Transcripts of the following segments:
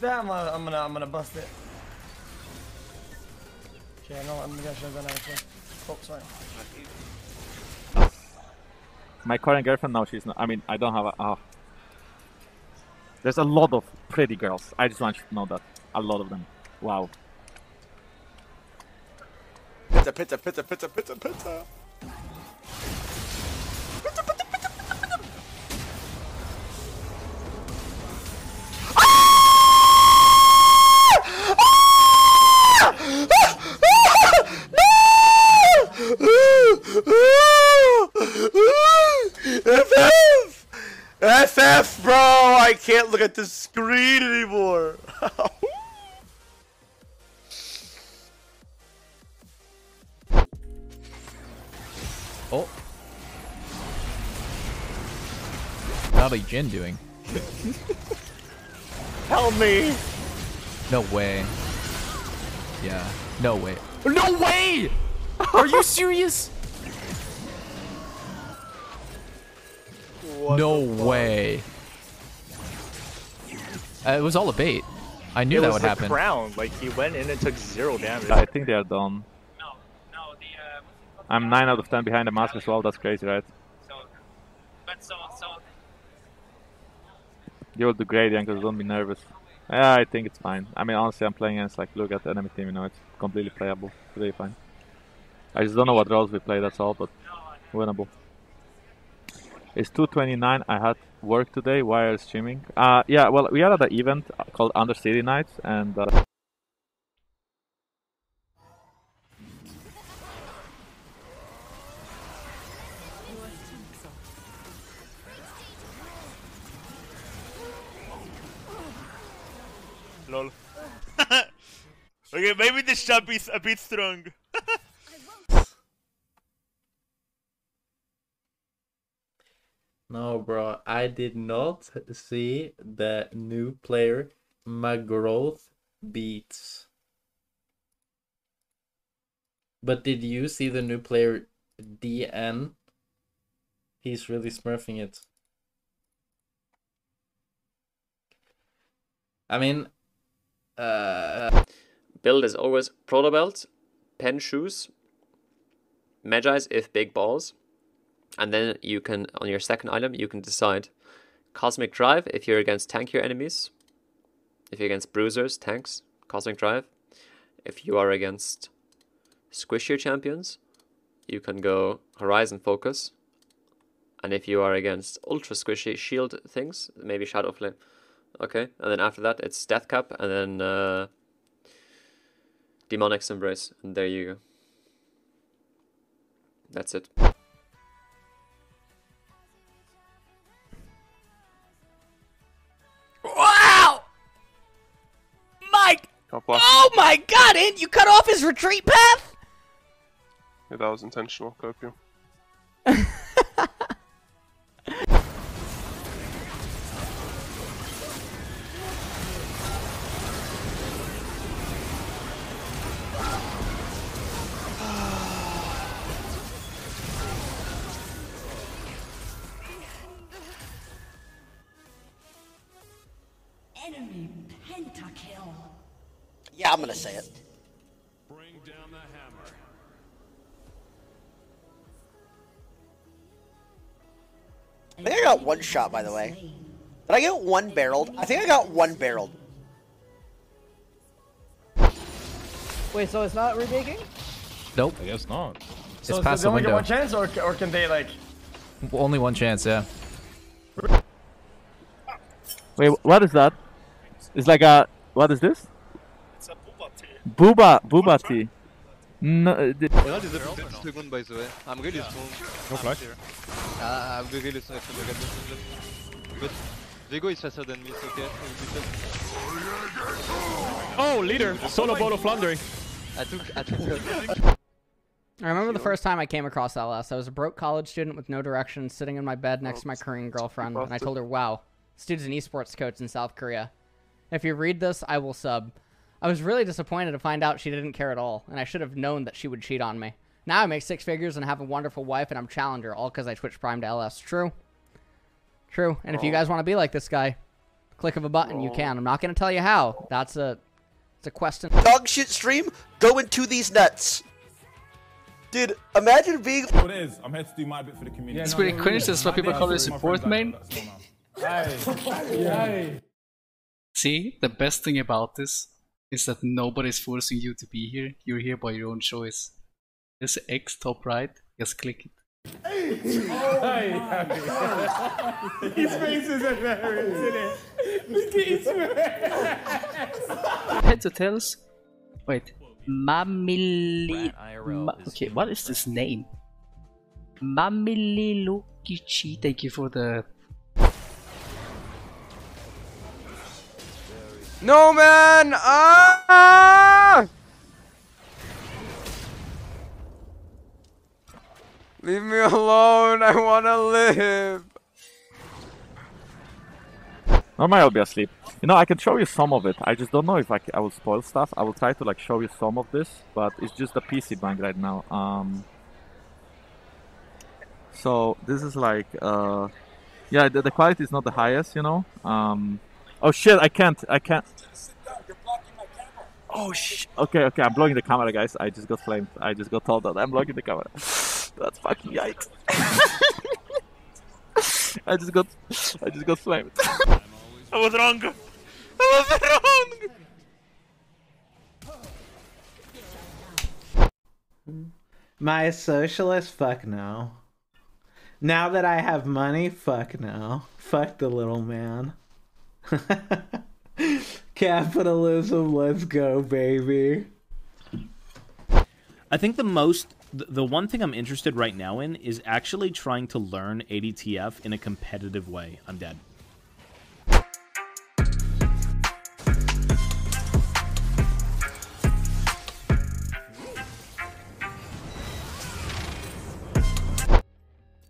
that, I'm gonna, I'm gonna, I'm gonna bust it. Okay, no, I'm gonna show that actually. Oh, sorry. My current girlfriend, now, she's not. I mean, I don't have a. Oh. There's a lot of pretty girls. I just want you to know that. A lot of them. Wow. Pizza, pizza, pizza, pizza, pizza, pizza. FF, bro! I can't look at the screen anymore. Oh. Are Jin doing? Help me! No way. Yeah. No way. No way! Are you serious? no way. Uh, it was all a bait. I knew it that was would the happen. crown. Like he went in and took zero damage. I think they are done. No, no. I'm 9 out of 10 behind the mask as well. That's crazy, right? So, but so, so. You will do great, Jankos. Don't be nervous. Yeah, I think it's fine. I mean, honestly, I'm playing against like look at the enemy team. You know, it's completely playable. It's really fine. I just don't know what roles we play. That's all, but winnable. It's 2:29. I had work today while streaming. Uh, yeah. Well, we are at an event called Under City Nights, and. Uh, Lol. okay, maybe this jump is a bit strong. No, bro, I did not see the new player Magroth beats. But did you see the new player DN? He's really smurfing it. I mean, uh, Build is always proto belt, pen shoes, Magi's if big balls, and then you can on your second item you can decide Cosmic Drive if you're against tankier enemies, if you're against bruisers, tanks, Cosmic Drive. If you are against squishier champions, you can go Horizon Focus. And if you are against ultra squishy shield things, maybe Shadow Flame. Okay, and then after that it's Death Cap, and then uh, Demonic's Embrace, and there you go. That's it. Oh my god, and you cut off his retreat path? Yeah, that was intentional, Copium. Yeah, I'm gonna say it. Bring down the hammer. I think I got one shot, by the way. Did I get one barreled? I think I got one barreled. Wait, so it's not remaking? Nope. I guess not. So it's past they the only get window. one chance, or, or can they like? Only one chance, yeah. Wait, what is that? It's like a what is this? It's a booba. Booba booba tea. No, uh, the- Well, is a second by the way. I'm really strong. No I'm flash. Uh, I'm really strong. I can get this. But Viego is faster than me, so okay. I will be safe. Oh, leader! Solo bolo floundering. I took. I took. I remember the first time I came across LS. I was a broke college student with no direction, sitting in my bed next to my Korean girlfriend, and I told her, "Wow, this dude's an esports coach in South Korea. If you read this, I will sub." I was really disappointed to find out she didn't care at all, and I should have known that she would cheat on me. Now I make six figures and have a wonderful wife, and I'm challenger, all because I Twitch Prime to LS. True. True. And if you Oh. guys want to be like this guy, Click of a button, you oh. can. I'm not gonna tell you how. That's a, it's a question. Dog shit stream, go into these nuts. Dude, imagine being. What it is, I'm here to do my bit for the community. It's pretty cringe, that's what people call it support main. See, the best thing about this is that nobody's forcing you to be here. You're here by your own choice. There's X top right, just click it. Hey! His face is hilarious, isn't it? Look at his face. Heads or tails? Wait. Mamili. Ma okay, what is this name? Mamili Lukichi. Thank you for the. No man! Ah! Normally I'll be asleep. You know, I can show you some of it. I just don't know if I, I will spoil stuff. I will try to like show you some of this, but it's just a PC blank right now. Um. So this is like, uh, yeah, the, the quality is not the highest, you know. Um. Oh shit! I can't. I can't. Oh sh. Okay, okay. I'm blocking the camera, guys. I just got flamed. I just got told that I'm blocking the camera. That's fucking yikes. I just got. I just got flamed. I was wrong. I was wrong. My socialist? Fuck no. Now that I have money? Fuck no. Fuck the little man. Capitalism, let's go, baby. I think the most, the one thing I'm interested right now in is actually trying to learn ADTF in a competitive way. I'm dead.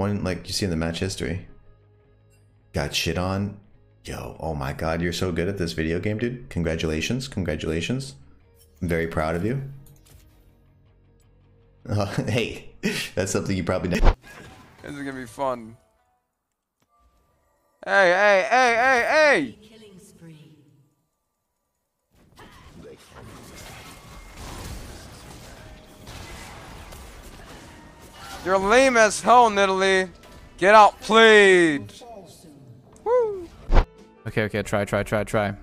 One like you see in the match history. Got shit on. Yo, oh my god, you're so good at this video game, dude. Congratulations, congratulations. I'm very proud of you. Uh, hey, that's something you probably know. This is gonna be fun. Hey, hey, hey, hey, hey! You're lame as hell, Nidalee. Get out, please. Woo. Okay, okay, try, try, try, try.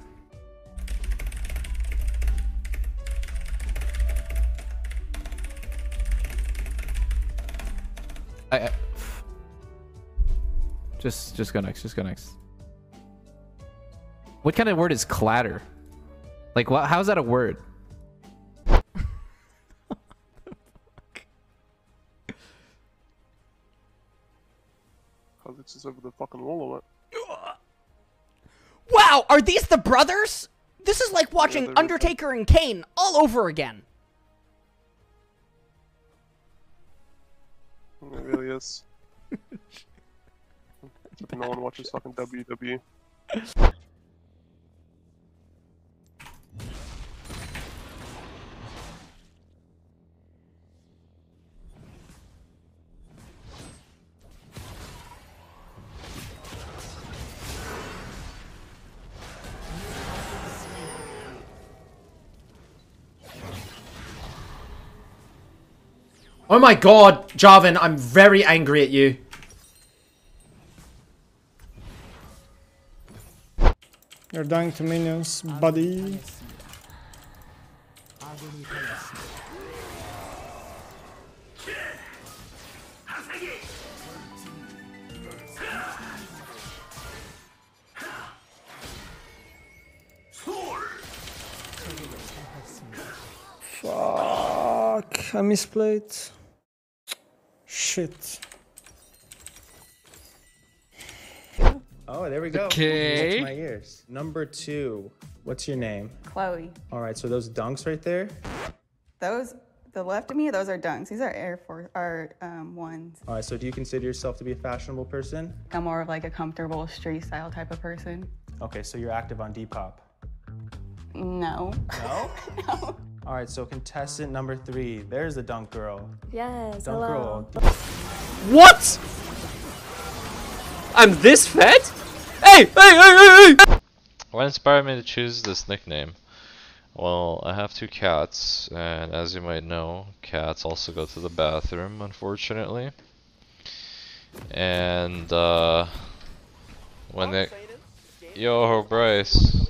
I, I just just go next. Just go next. What kind of word is clatter? Like, what? How's that a word? Over the fucking wall or what? Wow, are these the brothers? This is like watching they're- Undertaker and Kane all over again. It really is. no one watches fucking. WWE. Oh my god, Jarvan, I'm very angry at you. You're dying to minions, buddy. Fuck, I misplayed. Shit. Oh, there we go. Okay. Into my ears. Number two. What's your name? Chloe. All right, so those dunks right there. Those, the left of me, those are dunks. These are Air Force, are um, ones. All right, so do you consider yourself to be a fashionable person? I'm more of like a comfortable street style type of person. Okay, so you're active on Depop. No. No. No? All right, so contestant number three. There's the dunk girl. Yes. Dunk girl. What? I'm this fat? Hey, hey, hey, hey, hey! What inspired me to choose this nickname? Well, I have two cats, and as you might know, cats also go to the bathroom, unfortunately. And, uh, when they. Yo, Bryce.